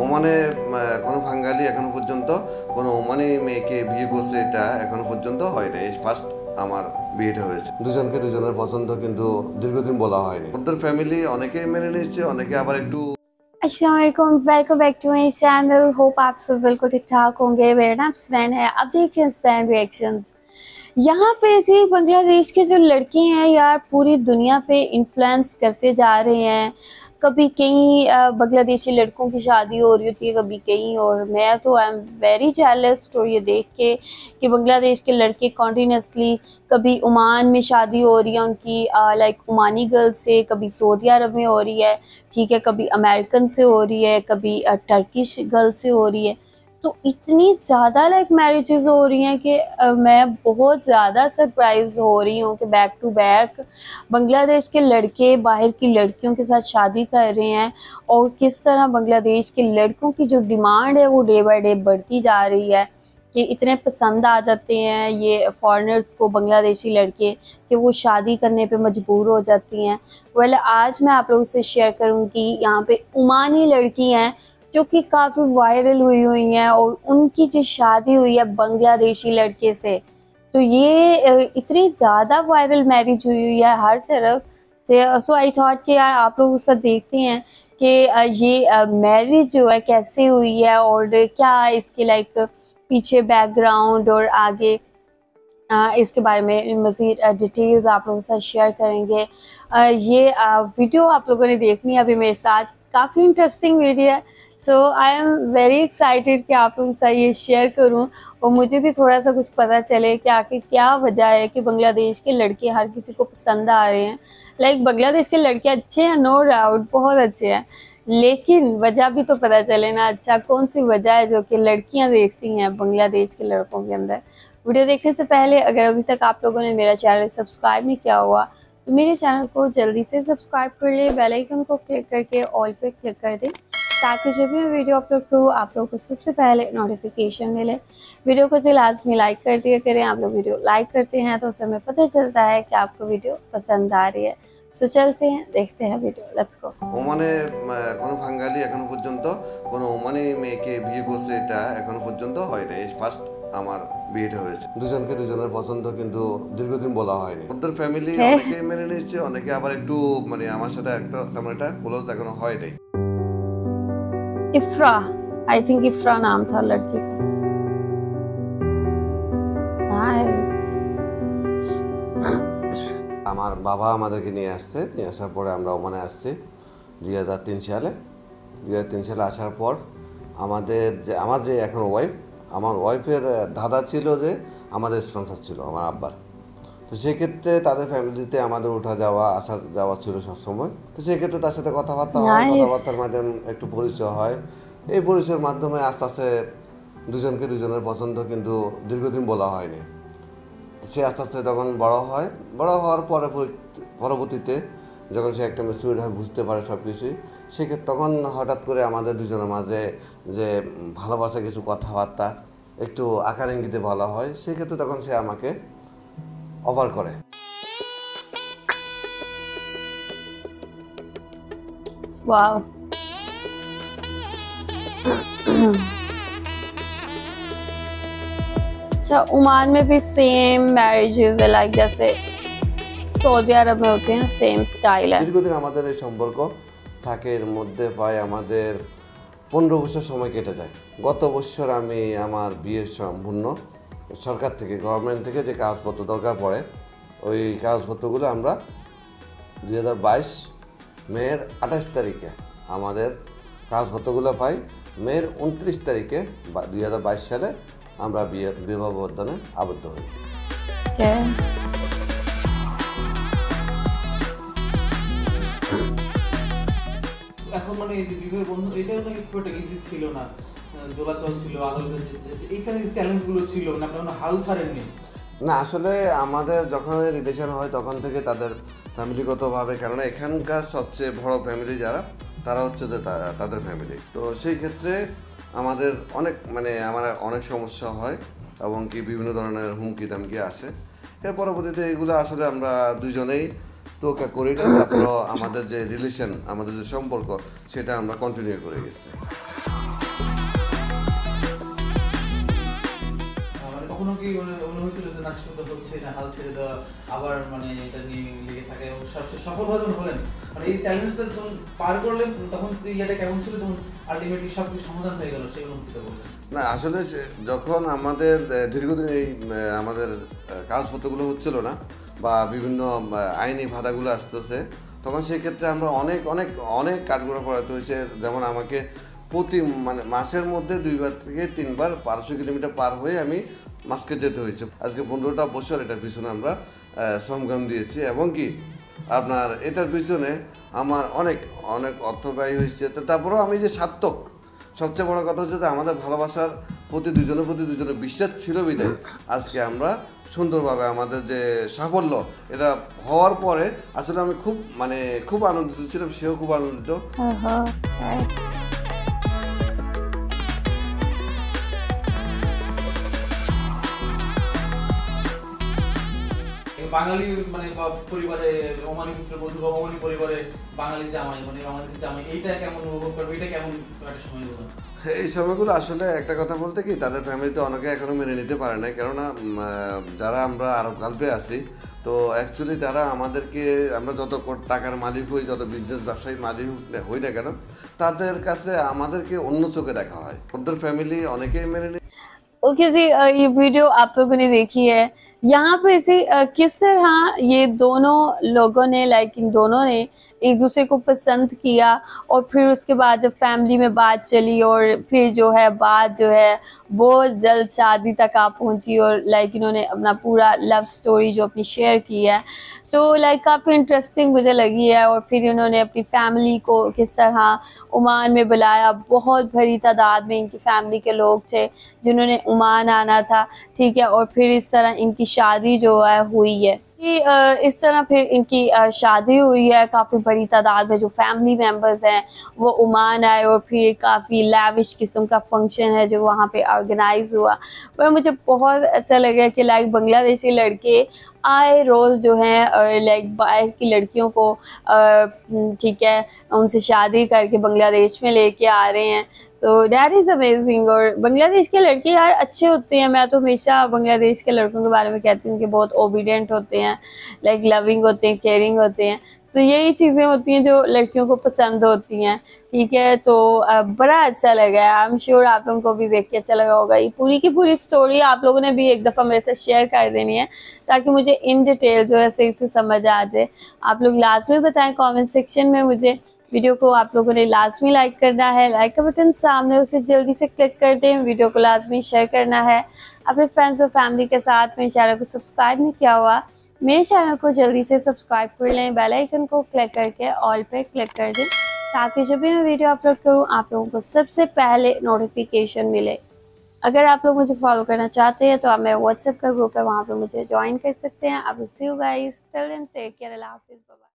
ওমানে আহ, কোনো বাঙালি এখনো পর্যন্ত কোনো ওমানি মেয়েকে বিয়ে করছে এটা এখনো পর্যন্ত হয় না এই ফার্স্ট আমার বিয়েটা হয়েছে দুজনকে দুজনের পছন্দ কিন্তু দীর্ঘদিন বলা হয়নি ওদের ফ্যামিলি অনেকেই মেনে নিচ্ছে অনেকে আবার একটু Aslam welcome back to my channel hope आप सब बिल्कुल ठीक ठाक होंगे मेरा नाम स्पैन है अब देख रहे हैं स्पैन रिएक्शंस यहाँ पे ऐसे बांग्लादेश के जो लड़के हैं यार पूरी दुनिया पे इन्फ्लुएंस करते जा रहे हैं कभी कई बांग्लादेशी लड़कों की शादी हो रही होती है कभी कहीं, और मैं तो आई एम वेरी जेलस और ये देख के कि बांग्लादेश के लड़के कॉन्टीन्यूसली कभी ओमान में शादी हो रही है, उनकी लाइक ओमानी गर्ल से, कभी सऊदी अरब में हो रही है, ठीक है, कभी अमेरिकन से हो रही है, कभी टर्किश गर्ल से हो रही है। तो इतनी ज़्यादा लाइक मैरिजेस हो रही हैं कि मैं बहुत ज़्यादा सरप्राइज़ हो रही हूँ कि बैक टू बैक बांग्लादेश के लड़के बाहर की लड़कियों के साथ शादी कर रहे हैं और किस तरह बांग्लादेश के लड़कों की जो डिमांड है वो डे बाय डे बढ़ती जा रही है कि इतने पसंद आ जाते हैं ये फॉरेनर्स को बांग्लादेशी लड़के, कि वो शादी करने पे मजबूर हो जाती हैं। वेल आज मैं आप लोगों से शेयर करूँगी, यहाँ पे उमानी लड़की हैं जो कि काफ़ी वायरल हुई हुई हैं और उनकी जो शादी हुई है बांग्लादेशी लड़के से तो ये इतनी ज़्यादा वायरल मैरिज हुई हुई है हर तरफ़। सो आई थॉट कि यार आप लोग उससे देखते हैं कि ये मैरिज जो है कैसे हुई है और क्या इसके लाइक पीछे बैकग्राउंड और आगे इसके बारे में मज़ीद डिटेल्स आप लोगों के साथ शेयर करेंगे। ये वीडियो आप लोगों ने देखनी है अभी मेरे साथ। काफ़ी इंटरेस्टिंग वीडियो है। So I am very excited कि आप लोगों साथ ये शेयर करूँ और मुझे भी थोड़ा सा कुछ पता चले कि आखिर क्या वजह है कि बांग्लादेश के लड़के हर किसी को पसंद आ रहे हैं। लाइक like, बांग्लादेश के लड़के अच्छे हैं नो डाउट बहुत अच्छे हैं। लेकिन वजह भी तो पता चले ना अच्छा कौन सी वजह है जो कि लड़कियाँ देखती हैं बांग्लादेश के लड़कों के अंदर? वीडियो देखने से पहले अगर अभी तक आप लोगों ने मेरा चैनल सब्सक्राइब नहीं किया हुआ तो मेरे चैनल को जल्दी से सब्सक्राइब कर ले बेल आइकन को क्लिक करके ऑल पे क्लिक कर दें। ताकि जब भी मैं वीडियो अपलोड करूँ आप लोगों को सबसे पहले नोटिफिकेशन मिले वीडियो को जो लाजमी लाइक कर दिया करें आप लोग वीडियो लाइक करते हैं तो उससे हमें पता चलता है कि आपको वीडियो पसंद आ रही है सो चलते हैं देखते हैं वीडियो लेट्स गो ওমানে আহ, কোনো বাঙালি এখনো পর্যন্ত কোনো ওমানি মেয়েকে বিয়ে করছে এটা এখনো পর্যন্ত হয় না এই ফার্স্ট আমার বিয়েটা হয়েছে দুজনকে দুজনের পছন্দ কিন্তু দীর্ঘদিন বলা হয়নি ওদের ফ্যামিলি হ্যাঁ। অনেকে মেনে নিচ্ছে অনেকে আবার একটু মানে আমার সাথে একটা তেমন একটা ক্লোজ এখনো হয় নাই इफ्रा आई थिंक इफ्रा नाम था लड़की का नाइस আমার বাবা আমাদেরকে নিয়ে আসছে নিয়ে আসার পরে আমরা ওমানে আসছি দুই হাজার তিন সালে দুই হাজার তিন সালে আসার পর আমাদের যে আমার যে এখন ওয়াইফ আমার ওয়াইফের দাদা ছিল যে আমাদের স্পন্সর ছিল আমার আব্বার তো সেক্ষেত্রে তাদের ফ্যামিলিতে আমাদের ওঠা যাওয়া আসা যাওয়া ছিল সবসময়। তো সেক্ষেত্রে তার সাথে কথাবার্তা হয় কথাবার্তার মাধ্যমে একটু পরিচয় হয়। এই পরিচয়ের মাধ্যমে আস্তে আস্তে দুজনকে দুজনের পছন্দ কিন্তু দীর্ঘদিন বলা হয়নি। সে আস্তে আস্তে তখন বড় হয়। বড় হওয়ার পরে পরবর্তীতে যখন সে একটা ম্যাচিউর হয় বুঝতে পারে সব কিছুই সেক্ষেত্রে তখন হঠাৎ করে আমাদের দুজনের মাঝে যে ভালোবাসা কিছু কথাবার্তা একটু আকার ইঙ্গিতে বলা হয় সেক্ষেত্রে তখন সে আমাকে অফার করে वाओ अच्छा ओमान में भी सेम मैरिजेस है लाइक जैसे सऊदी अरब में होते हैं सेम स्टाइल है দীর্ঘদিন আমাদের এই সম্পর্ক থাকে এর মধ্যে প্রায় আমাদের পনেরো বছর সময় কেটে যায় গত বছর আমি আমার বিয়ে সম্পূর্ণ সরকার থেকে গভর্নমেন্ট থেকে যে কাগজপত্র দরকার পড়ে, ওই কাগজপত্রগুলো আমরা দুই হাজার বাইশ মেয়ের আঠাশ তারিখে আমাদের কাগজপত্রগুলো পাই। মেয়ের উনত্রিশ তারিখে দুই হাজার বাইশ সালে আমরা বিবাহ বন্ধনে আবদ্ধ হই। এখন মানে এই যে বিবাহ বন্ধ এটাও নাকি ছিল না। দোলাচল ছিল এইখানে ছিল মানে কোনো হাল ছাড়েননি? না, আসলে আমাদের যখন রিলেশন হয়, তখন থেকে তাদের ফ্যামিলিগতভাবে কেননা এখানকার সবচেয়ে বড় ফ্যামিলি যারা, তারা হচ্ছে যে তা- তাদের ফ্যামিলি তো সেই ক্ষেত্রে আমাদের অনেক মানে আমার অনেক সমস্যা হয়, এবং কি বিভিন্ন ধরনের হুমকি দামকি আসে। এর পরবর্তীতে এগুলো আসলে আমরা দুজনেই তোকা করি না, তারপর আমাদের যে রিলেশন আমাদের যে সম্পর্ক, সেটা আমরা কন্টিনিউ করে গেছি। কি মনে হয়েছিল যে, না হচ্ছে না হাল ছেড়ে দেওয়া, আবার মানে এটা নিয়ে লেগে থাকা এবং সবচেয়ে সফল যখন হলেন মানে এই চ্যালেঞ্জটা যখন পার করলেন, তখন ইয়েটা কেমন ছিল? তখন আলটিমেটলি সব কিছু সমাধান হয়ে গেল, সেই না, আসলে যখন আমাদের দীর্ঘদিন এই আমাদের কাগজপত্রগুলো হচ্ছিল না, বা বিভিন্ন আইনি বাধাগুলো আসতেছে, তখন সেই ক্ষেত্রে আমরা অনেক অনেক অনেক কাঠগোড়া পড়াতে হয়েছে। যেমন আমাকে প্রতি মানে মাসের মধ্যে দুইবার থেকে তিনবার পাঁচশো কিলোমিটার পার হয়ে আমি মাসকে যেতে হয়েছে। আজকে পনেরোটা বছর এটার পিছনে আমরা সংগ্রাম দিয়েছি এবং কি, আপনার এটার পিছনে আমার অনেক অনেক অর্থ ব্যয় হয়েছে তারপরেও আমি যে সার্থক, সবচেয়ে বড় কথা হচ্ছে যে আমাদের ভালোবাসার প্রতি দুজনের প্রতি দুজনের বিশ্বাস ছিল বিদায়। আজকে আমরা সুন্দরভাবে আমাদের যে সাফল্য, এটা হওয়ার পরে আসলে আমি খুব মানে খুব আনন্দিত ছিলাম, সেও খুব আনন্দিত। বাঙালি মানে বা পরিবারে ওমানি পুত্র বধূ বা ওমানি পরিবারে বাঙালি জামাই মানে বাংলাদেশের জামাই এইটা কেমন অনুভব করবে এটা কেমন একটা সময় বলুন এই সময়গুলো আসলে একটা কথা বলতে কি তাদের ফ্যামিলিতে অনেকে এখনো মেনে নিতে পারে না কেননা উম, আহ, যারা আমরা আরব গাল্পে আছি তো অ্যাকচুয়ালি তারা আমাদেরকে আমরা যত কোটি টাকার মালিক হই যত বিজনেস ব্যবসায়ী মালিক হই না কেন তাদের কাছে আমাদেরকে অন্য চোখে দেখা হয় ওদের ফ্যামিলি অনেকেই মেনে নিতে ओके जी अ, ये वीडियो आप लोगों ने देखी है यहाँ पे इसी किस तरह ये दोनों लोगों ने लाइक इन दोनों ने एक दूसरे को पसंद किया और फिर उसके बाद जब फैमिली में बात चली और फिर जो है बात जो है बहुत जल्द शादी तक आ पहुँची और लाइक इन्होंने अपना पूरा लव स्टोरी जो अपनी शेयर की है तो लाइक काफ़ी इंटरेस्टिंग मुझे लगी है और फिर इन्होंने अपनी फैमिली को किस तरह ओमान में बुलाया। बहुत भरी तादाद में इनकी फैमिली के लोग थे जिन्होंने ओमान आना था, ठीक है, और फिर इस तरह इनकी शादी जो है हुई है। कि इस तरह फिर इनकी शादी हुई है, काफ़ी बड़ी तादाद में जो फैमिली मेंबर्स हैं, वो ओमान आए और फिर काफ़ी लैविश किस्म का फ़ंक्शन है जो वहाँ पे ऑर्गेनाइज हुआ। पर मुझे बहुत अच्छा लगा कि लाइक बांग्लादेशी लड़के आए, रोज़ जो हैं लाइक बाहर की लड़कियों को ठीक है, उनसे शादी करके बांग्लादेश में लेके आ रहे हैं। तो डैट इज़ अमेजिंग और बांग्लादेश के लड़के यार अच्छे होते हैं। मैं तो हमेशा बांग्लादेश के लड़कों के बारे में कहती हूँ कि बहुत ओबीडियंट होते हैं लाइक लविंग होते हैं केयरिंग होते हैं। तो यही चीज़ें होती हैं जो लड़कियों को पसंद होती हैं, ठीक है? तो बड़ा अच्छा लगा है आई एम श्योर आप लोगों को भी देख के अच्छा लगा होगा। ये पूरी की पूरी स्टोरी आप लोगों ने भी एक दफ़ा मेरे से शेयर कर देनी है, ताकि मुझे इन डिटेल जो है सही से समझ आ जाए। आप लोग लाजमी बताएँ कमेंट सेक्शन में मुझे। वीडियो को आप लोगों ने लाजमी लाइक करना है। लाइक का बटन सामने उसे जल्दी से क्लिक कर दें। वीडियो को लाजमी शेयर करना है। अपने फ्रेंड्स और फैमिली के साथ मेरे चैनल को सब्सक्राइब नहीं किया हुआ। मेरे चैनल को जल्दी से सब्सक्राइब कर लें, बेल आइकन को क्लिक करके ऑल पे क्लिक कर दें, ताकि जब भी मैं वीडियो अपलोड करूँ, आप लोगों को सबसे पहले नोटिफिकेशन मिले। अगर आप लोग मुझे फॉलो करना चाहते हैं तो आप मेरे व्हाट्सएप का ग्रुप है, वहाँ पर मुझे ज्वाइन कर सकते हैं। अब see you guys take care अल्लाह हाफिज़.